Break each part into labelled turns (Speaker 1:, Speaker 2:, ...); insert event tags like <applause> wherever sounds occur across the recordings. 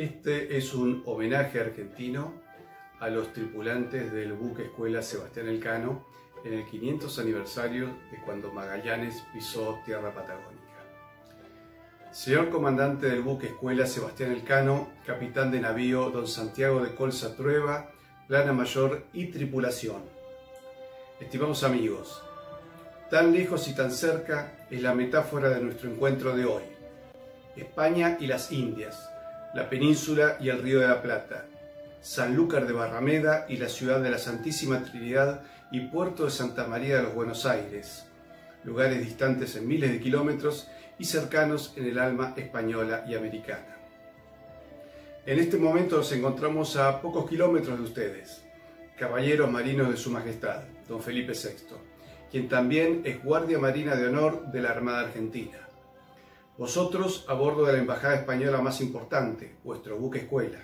Speaker 1: Este es un homenaje argentino a los tripulantes del buque escuela Sebastián Elcano en el 500 aniversario de cuando Magallanes pisó tierra patagónica. Señor comandante del buque escuela Sebastián Elcano, capitán de navío don Santiago de Colza Trueba, plana mayor y tripulación. Estimados amigos, tan lejos y tan cerca es la metáfora de nuestro encuentro de hoy. España y las Indias, la península y el río de la Plata, Sanlúcar de Barrameda y la ciudad de la Santísima Trinidad y puerto de Santa María de los Buenos Aires, lugares distantes en miles de kilómetros y cercanos en el alma española y americana. En este momento nos encontramos a pocos kilómetros de ustedes, caballeros marinos de Su Majestad, don Felipe VI, quien también es guardia marina de honor de la Armada Argentina. Vosotros a bordo de la embajada española más importante, vuestro buque escuela,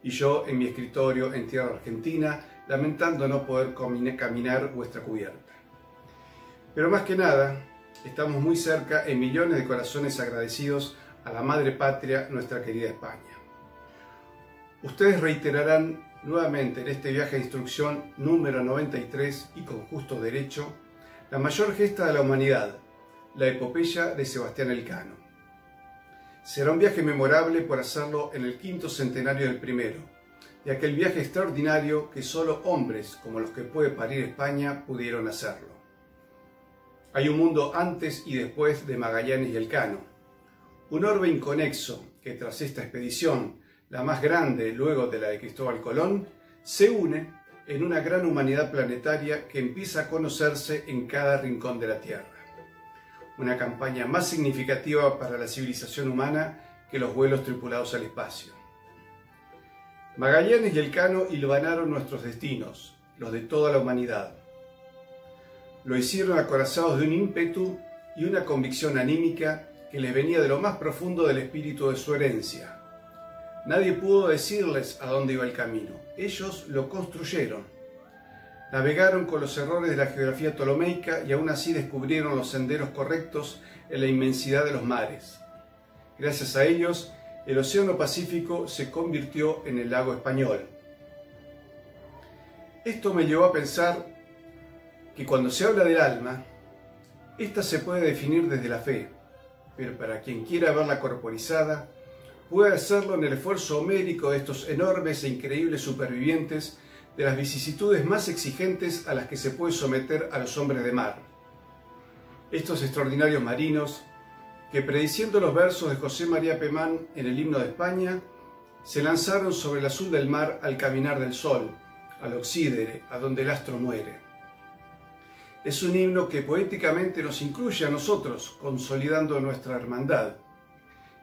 Speaker 1: y yo en mi escritorio en tierra argentina, lamentando no poder caminar vuestra cubierta. Pero más que nada, estamos muy cerca en millones de corazones agradecidos a la madre patria, nuestra querida España. Ustedes reiterarán nuevamente en este viaje de instrucción número 93 y con justo derecho, la mayor gesta de la humanidad, la epopeya de Sebastián Elcano. Será un viaje memorable por hacerlo en el quinto centenario del primero, de aquel viaje extraordinario que solo hombres como los que puede parir España pudieron hacerlo. Hay un mundo antes y después de Magallanes y Elcano, un orbe inconexo que tras esta expedición, la más grande luego de la de Cristóbal Colón, se une en una gran humanidad planetaria que empieza a conocerse en cada rincón de la Tierra una campaña más significativa para la civilización humana que los vuelos tripulados al espacio. Magallanes y Elcano hilvanaron nuestros destinos, los de toda la humanidad. Lo hicieron acorazados de un ímpetu y una convicción anímica que les venía de lo más profundo del espíritu de su herencia. Nadie pudo decirles a dónde iba el camino, ellos lo construyeron Navegaron con los errores de la geografía ptolomeica y aún así descubrieron los senderos correctos en la inmensidad de los mares. Gracias a ellos, el Océano Pacífico se convirtió en el lago español. Esto me llevó a pensar que cuando se habla del alma, esta se puede definir desde la fe, pero para quien quiera verla corporizada, puede hacerlo en el esfuerzo homérico de estos enormes e increíbles supervivientes de las vicisitudes más exigentes a las que se puede someter a los hombres de mar. Estos extraordinarios marinos, que prediciendo los versos de José María Pemán en el himno de España, se lanzaron sobre el azul del mar al caminar del sol, al oxídere, a donde el astro muere. Es un himno que poéticamente nos incluye a nosotros, consolidando nuestra hermandad,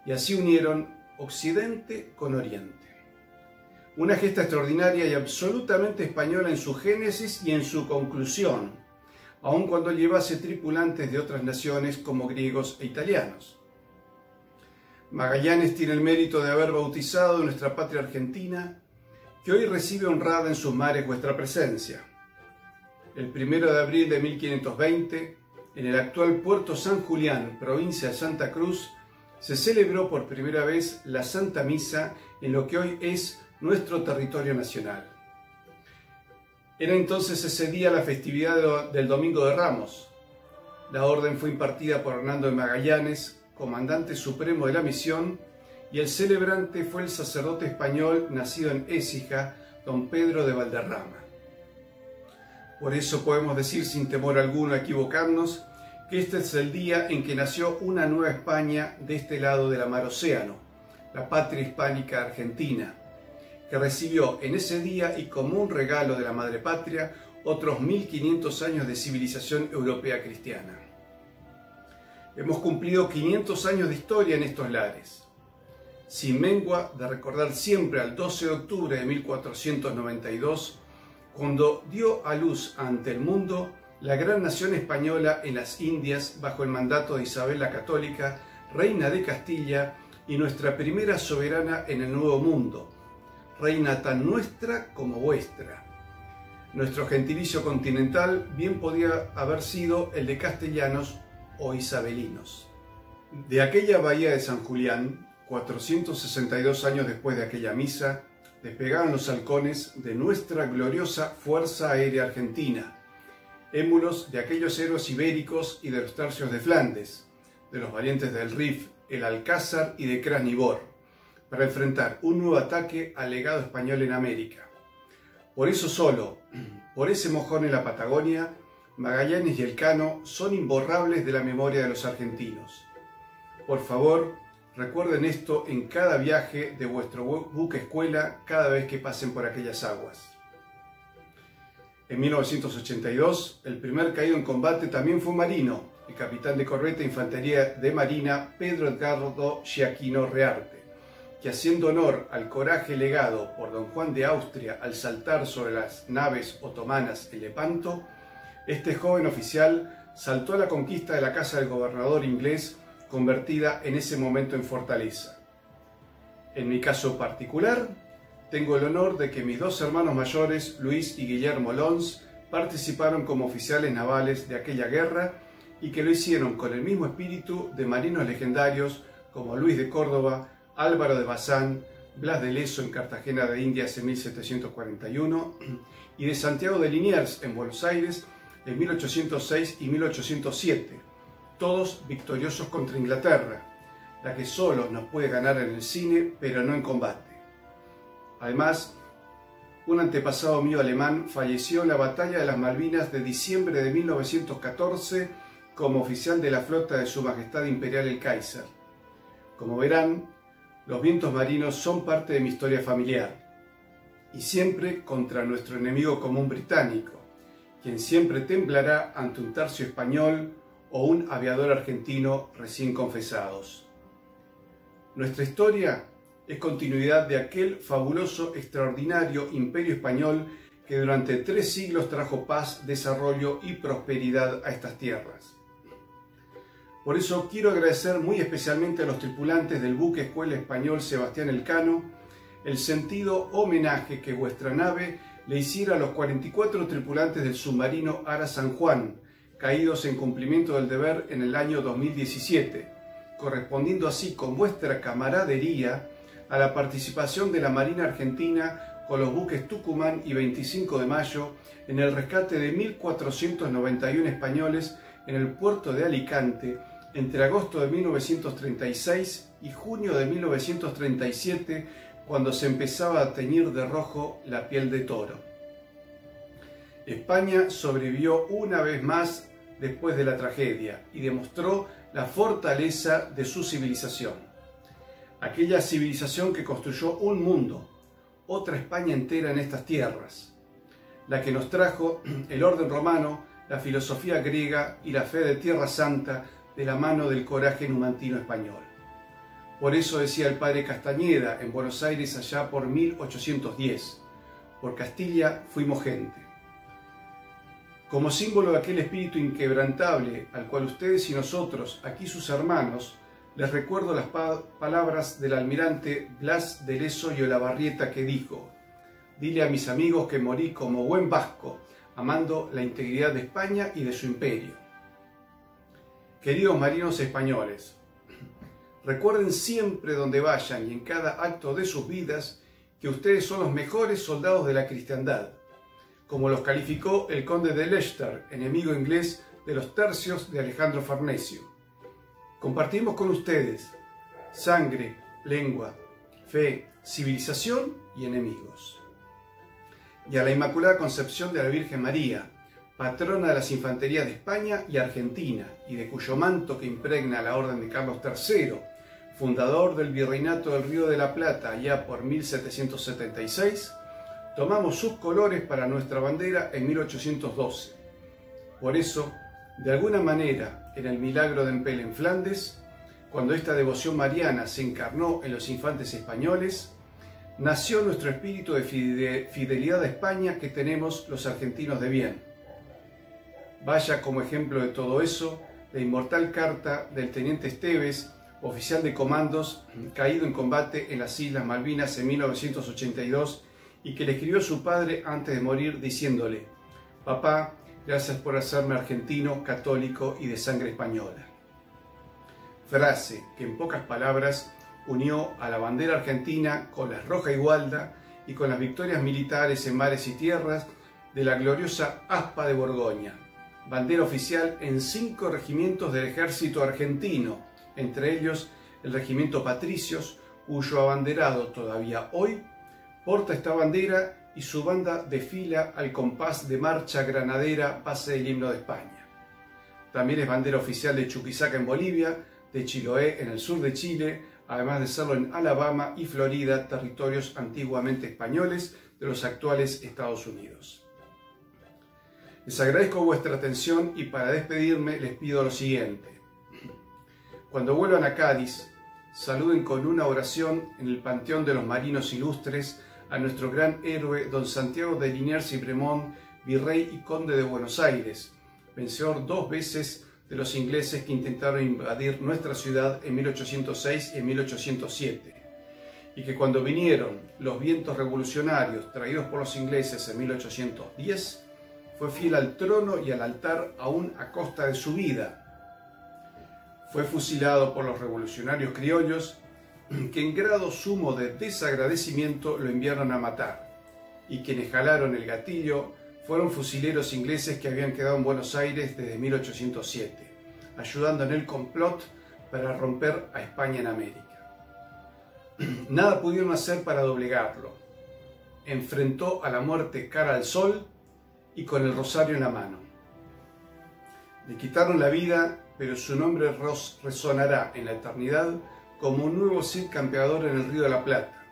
Speaker 1: y así unieron Occidente con Oriente una gesta extraordinaria y absolutamente española en su génesis y en su conclusión, aun cuando llevase tripulantes de otras naciones como griegos e italianos. Magallanes tiene el mérito de haber bautizado nuestra patria argentina, que hoy recibe honrada en sus mares vuestra presencia. El primero de abril de 1520, en el actual puerto San Julián, provincia de Santa Cruz, se celebró por primera vez la Santa Misa en lo que hoy es nuestro territorio nacional. Era entonces ese día la festividad del Domingo de Ramos. La orden fue impartida por Hernando de Magallanes, comandante supremo de la misión, y el celebrante fue el sacerdote español nacido en Écija, don Pedro de Valderrama. Por eso podemos decir sin temor alguno a equivocarnos que este es el día en que nació una nueva España de este lado del mar Océano, la patria hispánica argentina, que recibió en ese día y como un regalo de la Madre Patria otros 1500 años de civilización europea cristiana. Hemos cumplido 500 años de historia en estos lares, sin mengua de recordar siempre al 12 de octubre de 1492, cuando dio a luz ante el mundo la gran nación española en las Indias bajo el mandato de Isabel la Católica, reina de Castilla y nuestra primera soberana en el Nuevo Mundo, reina tan nuestra como vuestra. Nuestro gentilicio continental bien podía haber sido el de castellanos o isabelinos. De aquella bahía de San Julián, 462 años después de aquella misa, despegaban los halcones de nuestra gloriosa Fuerza Aérea Argentina, émulos de aquellos héroes ibéricos y de los tercios de Flandes, de los valientes del Rif, el Alcázar y de Krasnivor, para enfrentar un nuevo ataque al legado español en América. Por eso solo, <clears throat> por ese mojón en la Patagonia, Magallanes y Elcano son imborrables de la memoria de los argentinos. Por favor, recuerden esto en cada viaje de vuestro buque escuela cada vez que pasen por aquellas aguas. En 1982, el primer caído en combate también fue marino, el capitán de corveta Infantería de Marina Pedro Edgardo Giaquino Rearte, que haciendo honor al coraje legado por don Juan de Austria al saltar sobre las naves otomanas en Lepanto, este joven oficial saltó a la conquista de la casa del gobernador inglés convertida en ese momento en fortaleza. En mi caso particular, tengo el honor de que mis dos hermanos mayores, Luis y Guillermo Lons, participaron como oficiales navales de aquella guerra y que lo hicieron con el mismo espíritu de marinos legendarios como Luis de Córdoba, Álvaro de Bazán, Blas de Leso en Cartagena de Indias en 1741 y de Santiago de Liniers en Buenos Aires en 1806 y 1807 todos victoriosos contra Inglaterra, la que solo nos puede ganar en el cine, pero no en combate. Además, un antepasado mío alemán falleció en la batalla de las Malvinas de diciembre de 1914 como oficial de la flota de Su Majestad Imperial el Kaiser. Como verán, los vientos marinos son parte de mi historia familiar, y siempre contra nuestro enemigo común británico, quien siempre temblará ante un tercio español o un aviador argentino recién confesados. Nuestra historia es continuidad de aquel fabuloso, extraordinario imperio español que durante tres siglos trajo paz, desarrollo y prosperidad a estas tierras. Por eso quiero agradecer muy especialmente a los tripulantes del buque Escuela Español Sebastián Elcano el sentido homenaje que vuestra nave le hiciera a los 44 tripulantes del submarino Ara San Juan, caídos en cumplimiento del deber en el año 2017, correspondiendo así con vuestra camaradería a la participación de la Marina Argentina con los buques Tucumán y 25 de Mayo en el rescate de 1.491 españoles en el puerto de Alicante entre agosto de 1936 y junio de 1937, cuando se empezaba a teñir de rojo la piel de toro. España sobrevivió una vez más después de la tragedia y demostró la fortaleza de su civilización. Aquella civilización que construyó un mundo, otra España entera en estas tierras, la que nos trajo el orden romano, la filosofía griega y la fe de Tierra Santa de la mano del coraje numantino español. Por eso decía el padre Castañeda en Buenos Aires allá por 1810, por Castilla fuimos gente. Como símbolo de aquel espíritu inquebrantable al cual ustedes y nosotros, aquí sus hermanos, les recuerdo las palabras del almirante Blas de Leso y Olavarrieta que dijo, dile a mis amigos que morí como buen vasco, amando la integridad de España y de su imperio. Queridos marinos españoles, recuerden siempre donde vayan y en cada acto de sus vidas que ustedes son los mejores soldados de la cristiandad como los calificó el conde de Leicester, enemigo inglés de los tercios de Alejandro Farnesio. Compartimos con ustedes sangre, lengua, fe, civilización y enemigos. Y a la Inmaculada Concepción de la Virgen María, patrona de las infanterías de España y Argentina, y de cuyo manto que impregna la Orden de Carlos III, fundador del Virreinato del Río de la Plata ya por 1776, tomamos sus colores para nuestra bandera en 1812. Por eso, de alguna manera, en el milagro de Empel en Flandes, cuando esta devoción mariana se encarnó en los infantes españoles, nació nuestro espíritu de fidelidad a España que tenemos los argentinos de bien. Vaya como ejemplo de todo eso la inmortal carta del teniente Esteves, oficial de comandos, caído en combate en las Islas Malvinas en 1982 y que le escribió su padre antes de morir diciéndole, Papá, gracias por hacerme argentino, católico y de sangre española. Frase que en pocas palabras unió a la bandera argentina con la roja igualda y con las victorias militares en mares y tierras de la gloriosa Aspa de Borgoña, bandera oficial en cinco regimientos del ejército argentino, entre ellos el regimiento Patricios, cuyo abanderado todavía hoy porta esta bandera y su banda desfila al compás de marcha granadera pase del himno de España. También es bandera oficial de Chuquisaca en Bolivia, de Chiloé en el sur de Chile, además de serlo en Alabama y Florida, territorios antiguamente españoles de los actuales Estados Unidos. Les agradezco vuestra atención y para despedirme les pido lo siguiente. Cuando vuelvan a Cádiz, saluden con una oración en el Panteón de los Marinos Ilustres a nuestro gran héroe don Santiago de Liniers y Bremont, virrey y conde de Buenos Aires, vencedor dos veces de los ingleses que intentaron invadir nuestra ciudad en 1806 y en 1807, y que cuando vinieron los vientos revolucionarios traídos por los ingleses en 1810, fue fiel al trono y al altar aún a costa de su vida. Fue fusilado por los revolucionarios criollos que en grado sumo de desagradecimiento lo enviaron a matar, y quienes jalaron el gatillo fueron fusileros ingleses que habían quedado en Buenos Aires desde 1807, ayudando en el complot para romper a España en América. Nada pudieron hacer para doblegarlo. Enfrentó a la muerte cara al sol y con el rosario en la mano. Le quitaron la vida, pero su nombre resonará en la eternidad como un nuevo Cid campeador en el Río de la Plata.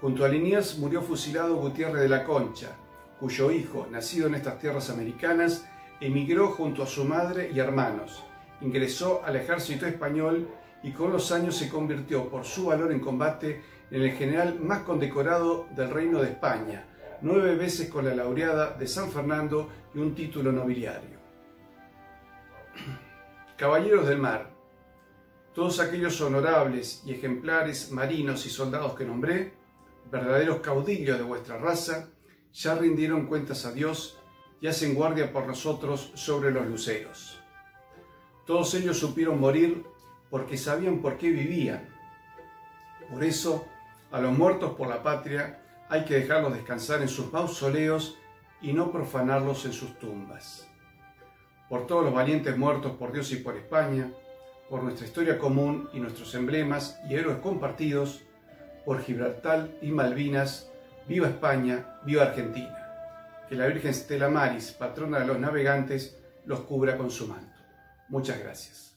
Speaker 1: Junto a Liniers murió fusilado Gutiérrez de la Concha, cuyo hijo, nacido en estas tierras americanas, emigró junto a su madre y hermanos, ingresó al ejército español y con los años se convirtió por su valor en combate en el general más condecorado del Reino de España, nueve veces con la laureada de San Fernando y un título nobiliario. <clears throat> Caballeros del mar, todos aquellos honorables y ejemplares marinos y soldados que nombré, verdaderos caudillos de vuestra raza, ya rindieron cuentas a Dios y hacen guardia por nosotros sobre los luceros. Todos ellos supieron morir porque sabían por qué vivían. Por eso, a los muertos por la patria hay que dejarlos descansar en sus mausoleos y no profanarlos en sus tumbas. Por todos los valientes muertos por Dios y por España, por nuestra historia común y nuestros emblemas y héroes compartidos, por Gibraltar y Malvinas, Viva España, viva Argentina. Que la Virgen Stella Maris, patrona de los navegantes, los cubra con su manto. Muchas gracias.